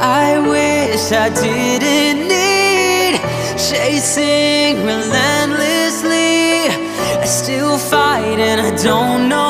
I wish I didn't need Chasing relentlessly. I still fight and I don't know